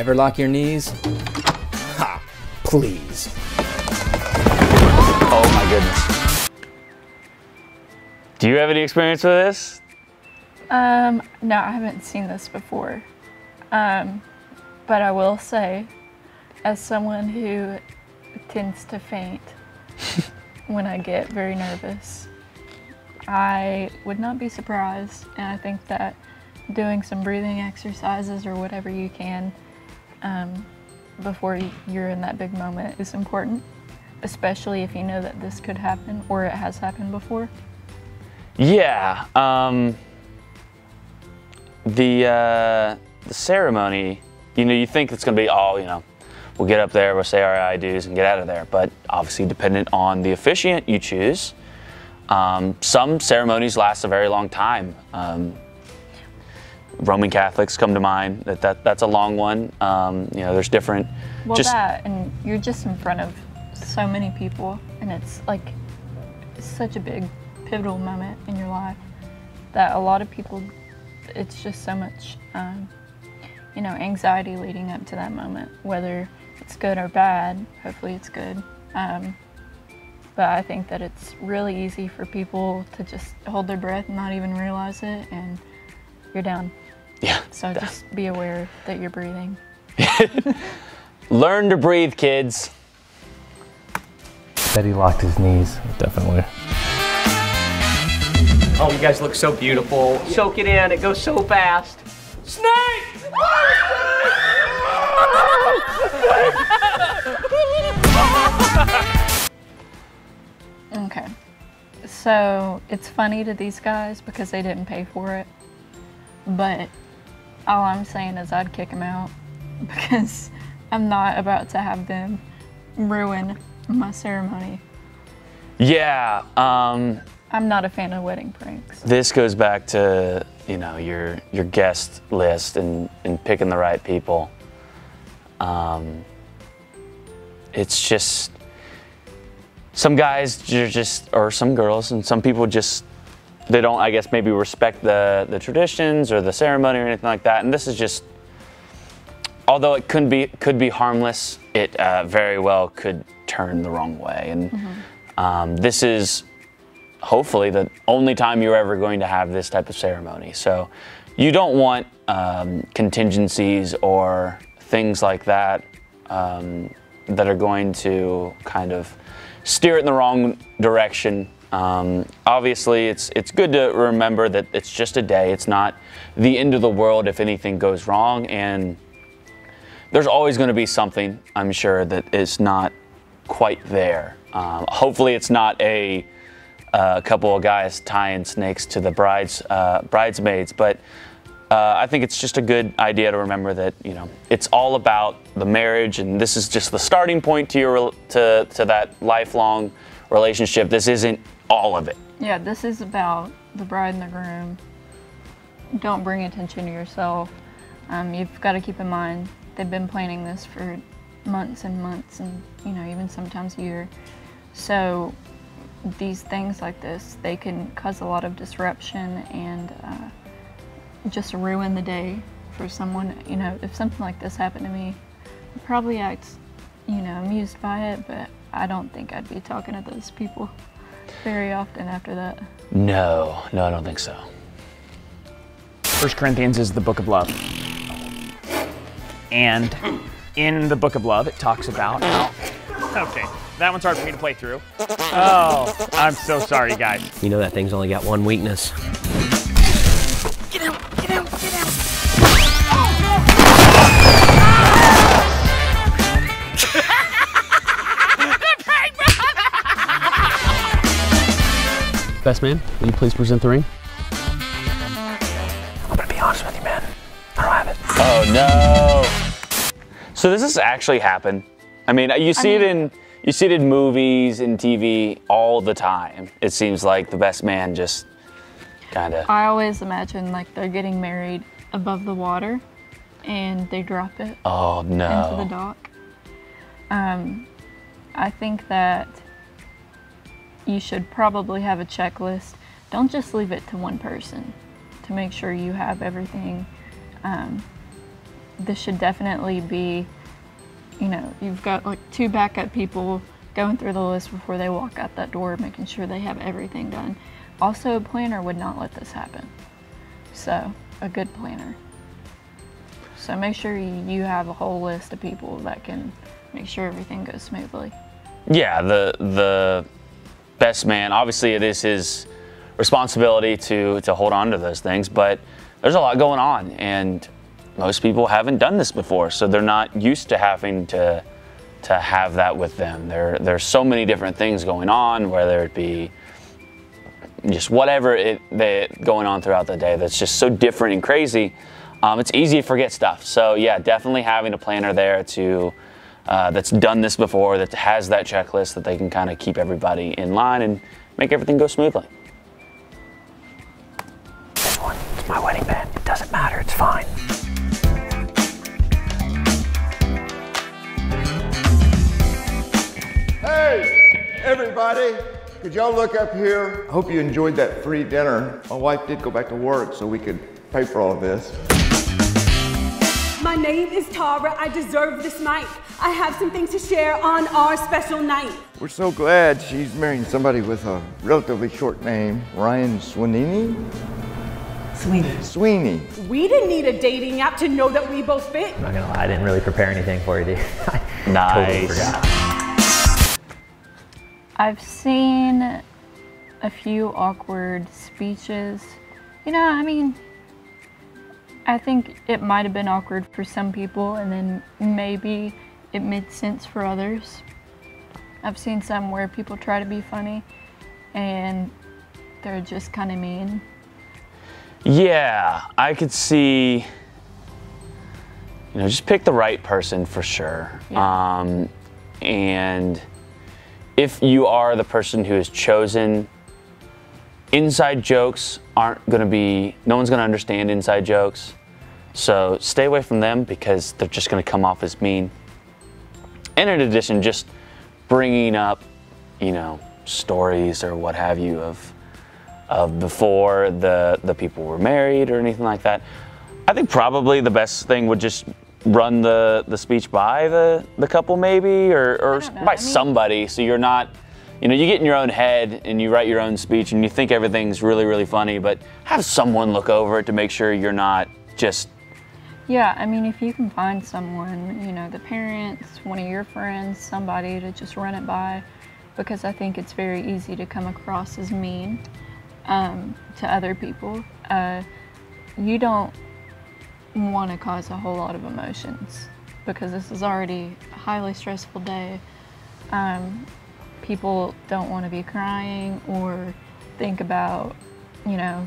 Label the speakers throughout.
Speaker 1: Never lock your knees? Ha! Please.
Speaker 2: Oh my goodness. Do you have any experience with this?
Speaker 3: Um, no, I haven't seen this before. Um, but I will say, as someone who tends to faint when I get very nervous, I would not be surprised. And I think that doing some breathing exercises or whatever you can um, before you're in that big moment is important, especially if you know that this could happen or it has happened before.
Speaker 2: Yeah. Um, the uh, the ceremony, you know, you think it's going to be all, you know, we'll get up there, we'll say our I do's and get out of there. But obviously, dependent on the officiant you choose, um, some ceremonies last a very long time. Um, Roman Catholics come to mind. That, that that's a long one. Um, you know, there's different.
Speaker 3: Well,
Speaker 2: just
Speaker 3: that and you're just in front of so many people, and it's like it's such a big pivotal moment in your life that a lot of people. It's just so much, um, you know, anxiety leading up to that moment, whether it's good or bad. Hopefully, it's good. Um, but I think that it's really easy for people to just hold their breath and not even realize it, and you're down.
Speaker 2: Yeah.
Speaker 3: So just be aware that you're breathing.
Speaker 2: Learn to breathe, kids.
Speaker 4: Betty locked his knees, definitely.
Speaker 5: Oh, you guys look so beautiful. Soak it in. It goes so fast. Snake!
Speaker 3: Okay. So it's funny to these guys because they didn't pay for it. But all I'm saying is I'd kick them out because I'm not about to have them ruin my ceremony.
Speaker 2: Yeah. Um,
Speaker 3: I'm not a fan of wedding pranks.
Speaker 2: this goes back to you know your your guest list and and picking the right people. Um, it's just some guys you're just or some girls and some people just they don't I guess maybe respect the the traditions or the ceremony or anything like that. And this is just although it could be could be harmless, it uh, very well could turn the wrong way. And um, this is hopefully the only time you're ever going to have this type of ceremony. So you don't want um, contingencies or things like that um, that are going to kind of steer it in the wrong direction. Um, obviously, it's it's good to remember that it's just a day. It's not the end of the world if anything goes wrong, and there's always going to be something I'm sure that is not quite there. Um, hopefully, it's not a a couple of guys tying snakes to the brides uh, bridesmaids, but uh, I think it's just a good idea to remember that you know it's all about the marriage, and this is just the starting point to your to to that lifelong relationship. This isn't all of it.
Speaker 3: Yeah, this is about the bride and the groom. Don't bring attention to yourself. Um, you've got to keep in mind they've been planning this for months and months, and you know even sometimes a year. So these things like this, they can cause a lot of disruption and uh, just ruin the day for someone. You know, if something like this happened to me, I'd probably act, you know, amused by it, but I don't think I'd be talking to those people very often after that.
Speaker 2: No, no, I don't think so.
Speaker 6: First Corinthians is the book of love. And in the book of love, it talks about how. Okay, that one's hard for me to play through. Oh, I'm so sorry, guys.
Speaker 7: You know that thing's only got one weakness.
Speaker 8: Best man, will you please present the ring?
Speaker 7: I'm gonna be honest with you, man. I don't have it.
Speaker 2: Oh no! So does this actually happen? I mean, you see it in you see it in movies and TV all the time. It seems like the best man just kind of.
Speaker 3: I always imagine like they're getting married above the water and they drop it
Speaker 2: Oh no.
Speaker 3: into the dock. Um, I think that you should probably have a checklist. Don't just leave it to one person to make sure you have everything um, this should definitely be, you know, you've got like two backup people going through the list before they walk out that door, making sure they have everything done. Also, a planner would not let this happen. So, a good planner. So make sure you have a whole list of people that can make sure everything goes smoothly.
Speaker 2: Yeah, the the best man. Obviously, it is his responsibility to to hold on to those things, but there's a lot going on, and most people haven't done this before, so they're not used to having to to have that with them. There there's so many different things going on, whether it be just whatever it they, going on throughout the day that's just so different and crazy. Um, it's easy to forget stuff. So yeah, definitely having a planner there to uh, that's done this before, that has that checklist that they can kind of keep everybody in line and make everything go smoothly.
Speaker 7: This one, it's my wedding band. It doesn't matter, it's fine.
Speaker 9: Hey, everybody, could y'all look up here? I hope you enjoyed that free dinner. My wife did go back to work so we could pay for all of this.
Speaker 10: My name is Tara. I deserve this mic. I have some things to share on our special night.
Speaker 9: We're so glad she's marrying somebody with a relatively short name, Ryan Sweeney.
Speaker 10: Sweeney.
Speaker 9: Sweeney.
Speaker 10: We didn't need a dating app to know that we both fit.
Speaker 7: I'm not gonna lie, I didn't really prepare anything for you, dude. I totally
Speaker 2: Nice.
Speaker 7: forgot.
Speaker 3: I've seen a few awkward speeches. You know, I mean, I think it might have been awkward for some people, and then maybe it made sense for others. I've seen some where people try to be funny and they're just kind of mean.
Speaker 2: Yeah, I could see. You know, just pick the right person for sure.
Speaker 3: Yeah.
Speaker 2: Um, and if you are the person who is chosen, inside jokes aren't going to be. No one's going to understand inside jokes. So stay away from them because they're just going to come off as mean. And in addition, just bringing up, you know, stories or what have you of of before the the people were married or anything like that. I think probably the best thing would just run the the speech by the the couple maybe or or by
Speaker 3: I mean-
Speaker 2: somebody so you're not you know you get in your own head and you write your own speech and you think everything's really really funny but have someone look over it to make sure you're not just
Speaker 3: Yeah, I mean, if you can find someone, you know, the parents, one of your friends, somebody to just run it by, because I think it's very easy to come across as mean um, to other people. Uh, you don't want to cause a whole lot of emotions because this is already a highly stressful day. Um, people don't want to be crying or think about, you know,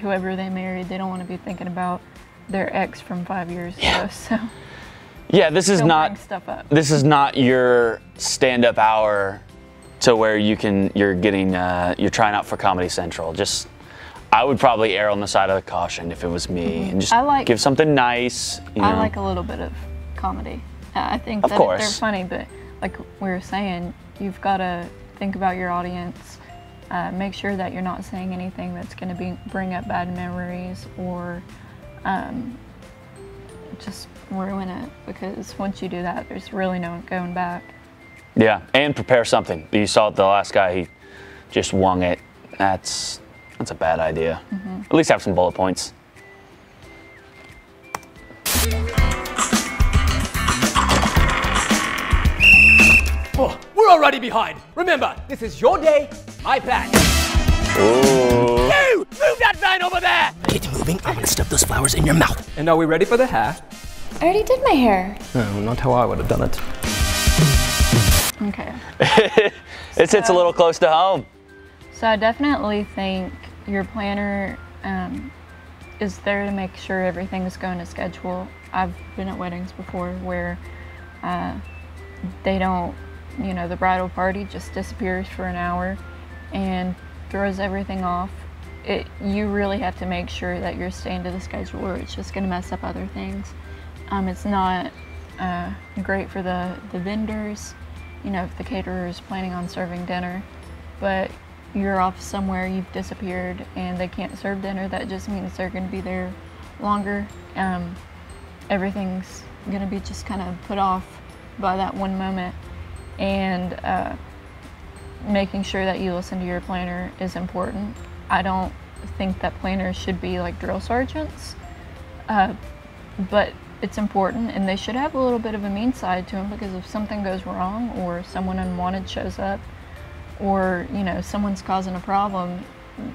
Speaker 3: whoever they married. They don't want to be thinking about their ex from five years ago. So
Speaker 2: yeah this is
Speaker 3: up.
Speaker 2: this is not your stand-up hour to where you can you're getting uh, you're trying out for comedy central just i would probably err on the side of the caution if it was me and just
Speaker 3: I like-
Speaker 2: give something nice you know
Speaker 3: I like a little bit of comedy. I think
Speaker 2: Of
Speaker 3: that
Speaker 2: course.
Speaker 3: they're funny, but like we were saying, you've got to think about your audience. Uh, make sure that you're not saying anything that's going to be bring up bad memories or um, just ruin it. Because once you do that, there's really no going back.
Speaker 2: yeah and prepare something you saw the last guy he just wung it that's that's a bad idea at least have some bullet points
Speaker 5: Oh, we're already behind. Remember, this is your day, my patch. You! Move that van over there!
Speaker 7: Get moving, I'm gonna stuff those flowers in your mouth.
Speaker 5: And are we ready for the hair?
Speaker 11: I already did my hair.
Speaker 4: No, not how I would have done it.
Speaker 3: Okay.
Speaker 2: it sits a little close to home
Speaker 3: So I definitely think your planner um, is there to make sure everything is going to schedule. I've been at weddings before where uh, they don't, you know, the bridal party just disappears for an hour and throws everything off. It, you really have to make sure that you're staying to the schedule or it's just going to mess up other things. Um, it's not uh, great for the, the vendors, you know, if the caterer is planning on serving dinner, but you're off somewhere, you've disappeared, and they can't serve dinner, that just means they're going to be there longer. Um, everything's going to be just kind of put off by that one moment. And uh, making sure that you listen to your planner is important. I don't think that planners should be like drill sergeants, uh, but it's important and they should have a little bit of a mean side to them because if something goes wrong or someone unwanted shows up or you know someone's causing a problem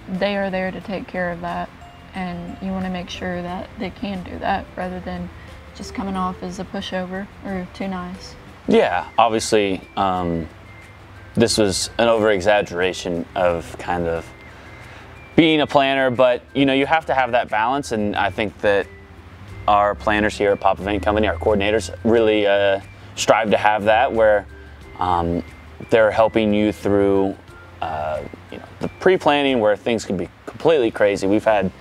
Speaker 3: they are there to take care of that and you want to make sure that they can do that rather than just coming off as a pushover or too nice
Speaker 2: Yeah, obviously, um, this was an over exaggeration of kind of being a planner, but you know, you have to have that balance, and I think that our planners here at Pop Event Company, our coordinators, really uh, strive to have that where um, they're helping you through uh, you know, the pre-planning where things can be completely crazy. We've had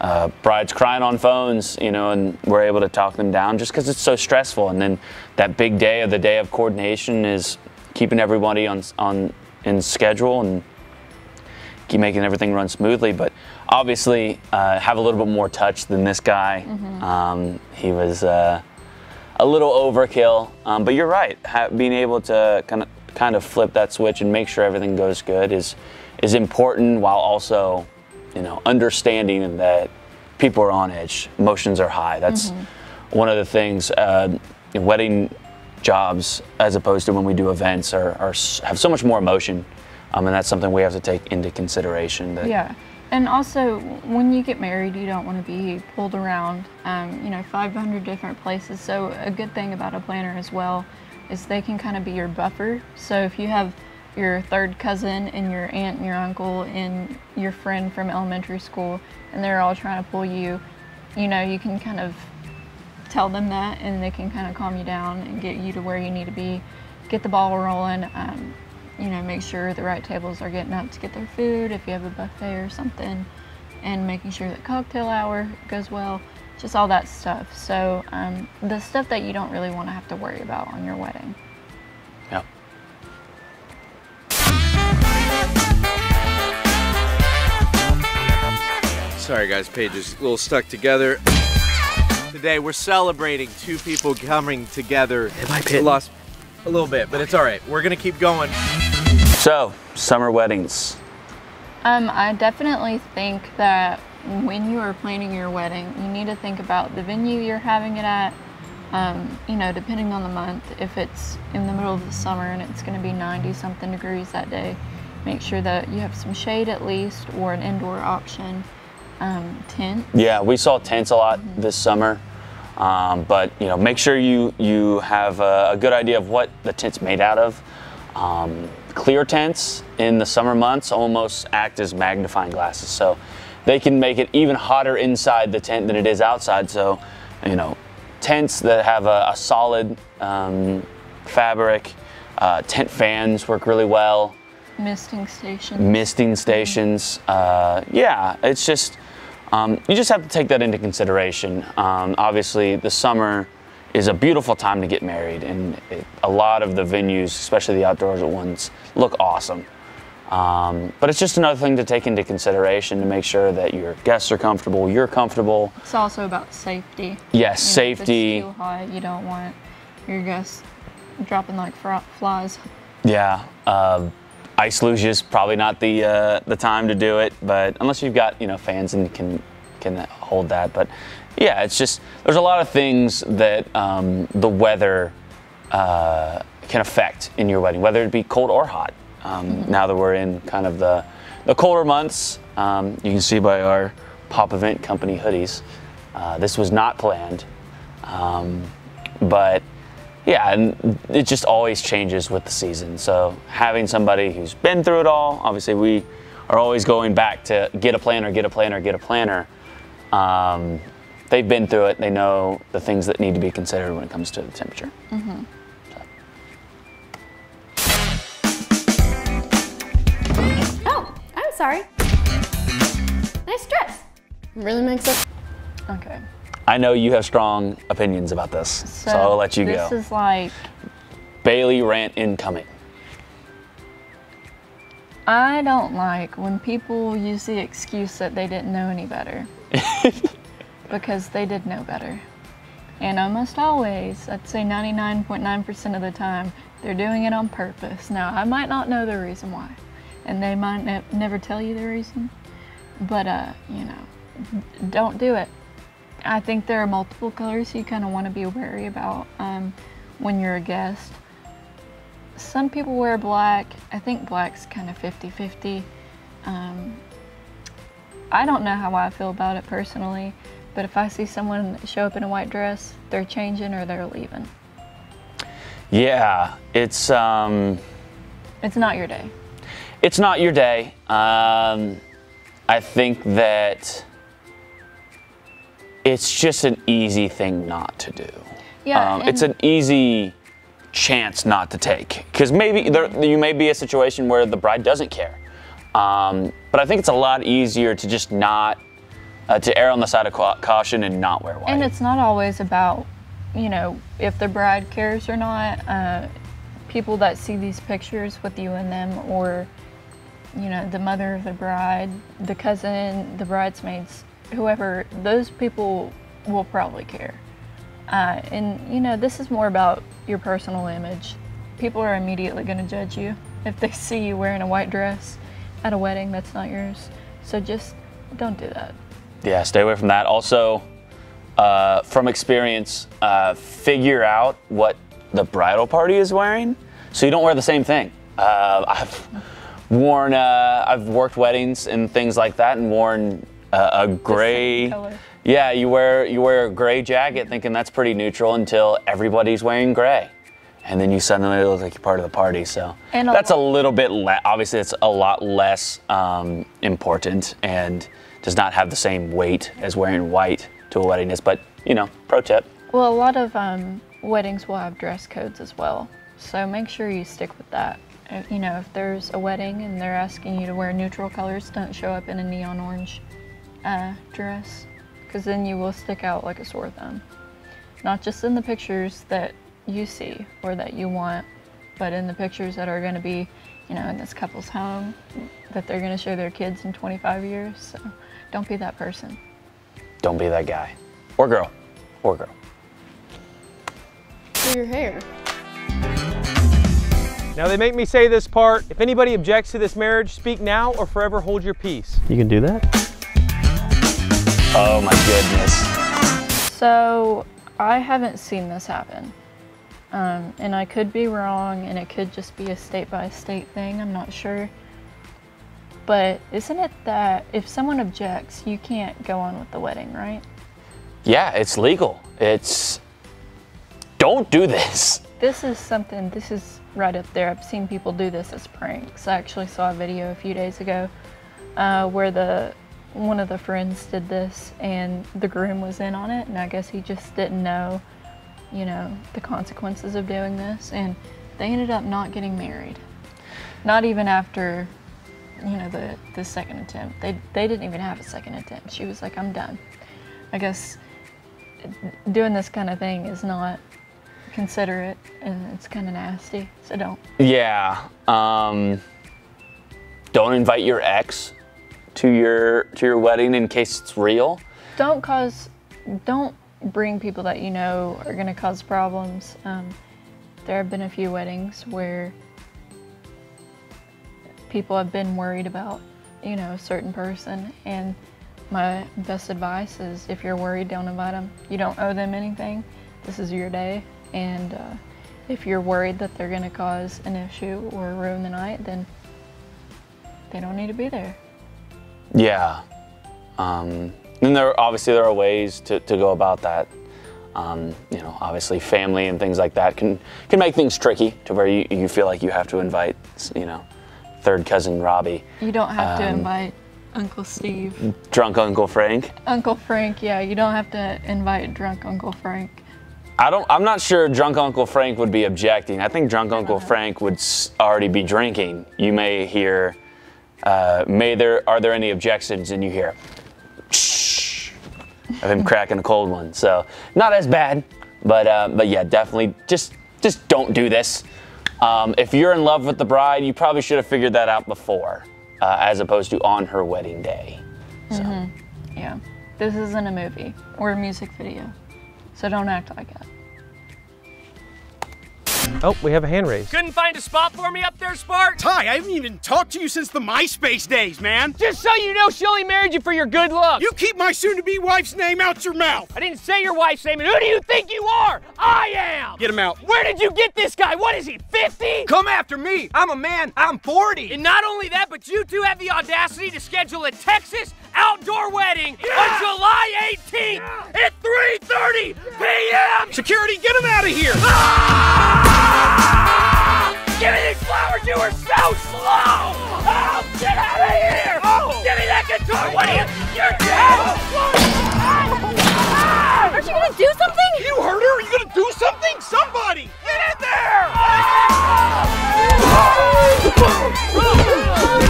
Speaker 2: uh, brides crying on phones, you know, and we're able to talk them down just because it's so stressful. And then that big day of the day of coordination is keeping everybody on on in schedule and keep making everything run smoothly. But obviously, uh, have a little bit more touch than this guy. Um, he was uh, a little overkill, um, but you're right. Ha- being able to kind of kind of flip that switch and make sure everything goes good is is important while also you know understanding that people are on edge emotions are high that's one of the things uh, wedding jobs as opposed to when we do events are, are have so much more emotion um, and that's something we have to take into consideration that
Speaker 3: Yeah. And also, when you get married, you don't want to be pulled around, um, you know, 500 different places. So, a good thing about a planner as well is they can kind of be your buffer. So, if you have your third cousin and your aunt and your uncle and your friend from elementary school, and they're all trying to pull you, you know, you can kind of tell them that and they can kind of calm you down and get you to where you need to be, get the ball rolling. Um, you know, make sure the right tables are getting up to get their food if you have a buffet or something, and making sure that cocktail hour goes well, just all that stuff. So, um, the stuff that you don't really want to have to worry about on your wedding.
Speaker 2: yeah.
Speaker 12: Sorry, guys, Paige is a little stuck together. Today, we're celebrating two people coming together. Am I
Speaker 7: pitting?
Speaker 12: Lost a little bit, but it's all right. We're gonna keep going.
Speaker 2: so summer weddings
Speaker 3: Um, I definitely think that when you are planning your wedding, you need to think about the venue you're having it at. Um, you know, depending on the month, if it's in the middle of the summer and it's going to be 90 something degrees that day, make sure that you have some shade at least or an indoor option. Um, tent.
Speaker 2: Yeah, we saw tents a lot this summer, um, but you know, make sure you you have a, a good idea of what the tent's made out of. Um, clear tents in the summer months almost act as magnifying glasses, so they can make it even hotter inside the tent than it is outside. So, you know, tents that have a, a solid um, fabric, uh, tent fans work really well
Speaker 3: Misting station.
Speaker 2: misting stations. Uh, yeah, it's just um, you just have to take that into consideration. Um, obviously, the summer is a beautiful time to get married, and it, a lot of the venues, especially the outdoors ones, look awesome. Um, but it's just another thing to take into consideration to make sure that your guests are comfortable, you're comfortable.
Speaker 3: It's also about safety.
Speaker 2: Yes,
Speaker 3: You know, if
Speaker 2: safety.
Speaker 3: It's too hot, you don't want your guests dropping like flies.
Speaker 2: Yeah, uh, ice luge is probably not the uh, the time to do it, but unless you've got you know fans and can can hold that. But yeah, it's just there's a lot of things that um, the weather uh, can affect in your wedding, whether it be cold or hot. Um, Now that we're in kind of the the colder months, um, you can see by our Pop Event Company hoodies, uh, this was not planned, um, but yeah, and it just always changes with the season. So having somebody who's been through it all, obviously we are always going back to get a planner, get a planner, get a planner. Um, they've been through it. They know the things that need to be considered when it comes to the temperature.
Speaker 3: Mm-hmm.
Speaker 11: Oh, I'm sorry. Nice dress. Really makes it.
Speaker 3: Okay.
Speaker 2: I know you have strong opinions about this, so, I'll let you
Speaker 3: this
Speaker 2: go.
Speaker 3: This is like
Speaker 2: Bailey rant incoming.
Speaker 3: I don't like when people use the excuse that they didn't know any better. because they did know better. And almost always, I'd say 99.9% of the time, they're doing it on purpose. Now, I might not know the reason why, and they might ne- never tell you the reason, but, uh, you know, don't do it. I think there are multiple colors you kind of want to be wary about um, when you're a guest. Some people wear black. I think black's kind of 50 50. Um, I don't know how I feel about it personally, but if I see someone show up in a white dress, they're changing or they're leaving.
Speaker 2: Yeah, it's um,
Speaker 3: It's not your day.
Speaker 2: it's not your day. Um, I think that it's just an easy thing not to do.
Speaker 3: Yeah,
Speaker 2: um, it's an easy chance not to take because maybe there you may be a situation where the bride doesn't care. Um, but I think it's a lot easier to just not uh, to err on the side of caution and not wear white.
Speaker 3: And it's not always about, you know, if the bride cares or not. Uh, people that see these pictures with you in them, or, you know, the mother of the bride, the cousin, the bridesmaids, whoever, those people will probably care. Uh, and, you know, this is more about your personal image. People are immediately going to judge you if they see you wearing a white dress at a wedding that's not yours. So just don't do that.
Speaker 2: Yeah, stay away from that. Also, uh, from experience, uh, figure out what the bridal party is wearing, so you don't wear the same thing. Uh, I've worn, uh, I've worked weddings and things like that, and worn uh, a gray.
Speaker 3: color.
Speaker 2: Yeah, you wear you wear a gray jacket, thinking that's pretty neutral until everybody's wearing gray, and then you suddenly look like you're part of the party. So
Speaker 3: And a
Speaker 2: that's a little bit le- obviously it's a lot less um, important and does not have the same weight as wearing white to a wedding is. But you know, pro tip.
Speaker 3: Well, a lot of um, weddings will have dress codes as well, so make sure you stick with that. If, you know, if there's a wedding and they're asking you to wear neutral colors, don't show up in a neon orange uh, dress, because then you will stick out like a sore thumb. Not just in the pictures that you see or that you want, but in the pictures that are going to be, you know, in this couple's home that they're going to show their kids in 25 years. So don't be that person.
Speaker 2: Don't be that guy or girl or girl.
Speaker 11: Do your hair.
Speaker 13: Now they make me say this part. If anybody objects to this marriage, speak now or forever hold your peace.
Speaker 4: You can do that?
Speaker 2: Oh my goodness.
Speaker 3: So I haven't seen this happen. Um, and I could be wrong, and it could just be a state by state thing. I'm not sure. But isn't it that if someone objects, you can't go on with the wedding, right?
Speaker 2: Yeah, it's legal. It's don't do this.
Speaker 3: This is something, this is right up there. I've seen people do this as pranks. I actually saw a video a few days ago uh, where the one of the friends did this and the groom was in on it, and I guess he just didn't know, you know, the consequences of doing this, and they ended up not getting married. Not even after, you know, the, the second attempt. They, they didn't even have a second attempt. She was like, I'm done. I guess doing this kind of thing is not considerate and it's kind of nasty, so don't.
Speaker 2: Yeah. Um, don't invite your ex to your to your wedding in case it's real.
Speaker 3: Don't cause, don't bring people that you know are going to cause problems. Um, there have been a few weddings where people have been worried about, you know, a certain person, and my best advice is if you're worried, don't invite them. You don't owe them anything. This is your day, and uh, if you're worried that they're going to cause an issue or ruin the night, then they don't need to be there.
Speaker 2: Yeah. Um, and there obviously there are ways to, to go about that. Um, you know, obviously family and things like that can can make things tricky to where you, you feel like you have to invite, you know, third cousin Robbie,
Speaker 3: You don't have to
Speaker 2: Um,
Speaker 3: invite Uncle Steve.
Speaker 2: drunk Uncle Frank.
Speaker 3: Uncle Frank, yeah, you don't have to invite drunk Uncle Frank.
Speaker 2: I don't. I'm not sure drunk Uncle Frank would be objecting. I think drunk Uncle Frank would already be drinking. You may hear, uh, "May there are there any objections?" and you hear, "Shh," of him cracking a cold one. So not as bad, but uh, but yeah, definitely just just don't do this. Um, if you're in love with the bride, you probably should have figured that out before, uh, as opposed to on her wedding day.
Speaker 3: hmm Yeah, this isn't a movie or a music video. So don't act like it.
Speaker 13: Oh, we have a hand raise.
Speaker 5: Couldn't find a spot for me up there, Spark?
Speaker 14: Ty, I haven't even talked to you since the MySpace days, man.
Speaker 5: Just so you know, she only married you for your good looks.
Speaker 14: You keep my soon-to-be wife's name out your mouth.
Speaker 5: I didn't say your wife's name, and who do you think you are? I am.
Speaker 14: Get him out.
Speaker 5: Where did you get this guy? What is he, 50?
Speaker 14: Come after me. I'm a man. I'm 40.
Speaker 5: And not only that, but you two have the audacity to schedule a Texas outdoor wedding on July 18th at 3.30 p.m.
Speaker 14: Security, get him out of here. Ah!
Speaker 5: Give me these flowers, you are so slow! Oh, get out of here!
Speaker 14: Oh.
Speaker 5: Give me that guitar, what are you? You're dead!
Speaker 11: Aren't you gonna do something?
Speaker 14: You heard her. Are you gonna do something? Somebody, get in there.
Speaker 5: World
Speaker 11: oh.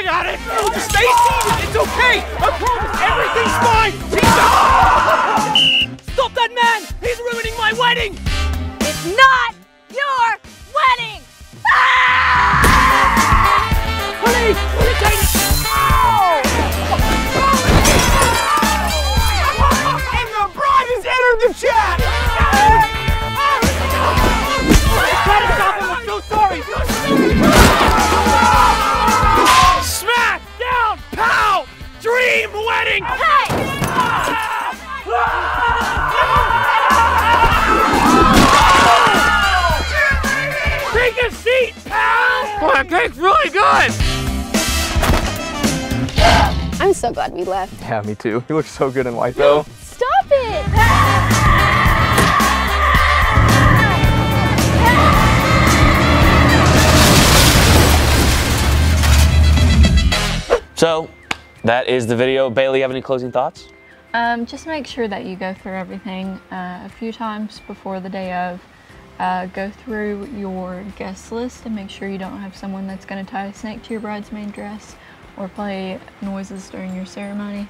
Speaker 14: I got it. Stacy, it's okay. I promise everything's fine.
Speaker 5: Stop that man! He's ruining my wedding!
Speaker 11: It's not your wedding!
Speaker 5: Police! Cake's really good!
Speaker 11: I'm so glad we left.
Speaker 4: Yeah, me too. You look so good in white though.
Speaker 11: Stop it!
Speaker 2: So, that is the video. Bailey, you have any closing thoughts?
Speaker 3: Um, just make sure that you go through everything uh, a few times before the day of. Uh, go through your guest list and make sure you don't have someone that's going to tie a snake to your bridesmaid dress or play noises during your ceremony.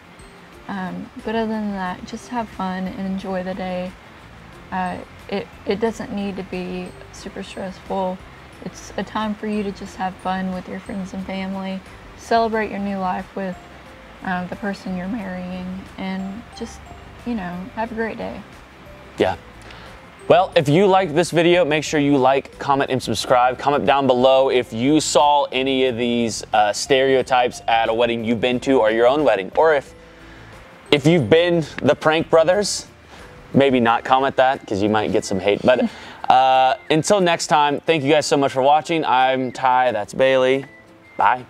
Speaker 3: Um, but other than that, just have fun and enjoy the day. Uh, it, it doesn't need to be super stressful. It's a time for you to just have fun with your friends and family, celebrate your new life with uh, the person you're marrying, and just, you know, have a great day.
Speaker 2: Yeah. Well, if you liked this video, make sure you like, comment, and subscribe. Comment down below if you saw any of these uh, stereotypes at a wedding you've been to or your own wedding. Or if, if you've been the prank brothers, maybe not comment that because you might get some hate. But uh, until next time, thank you guys so much for watching. I'm Ty, that's Bailey. Bye.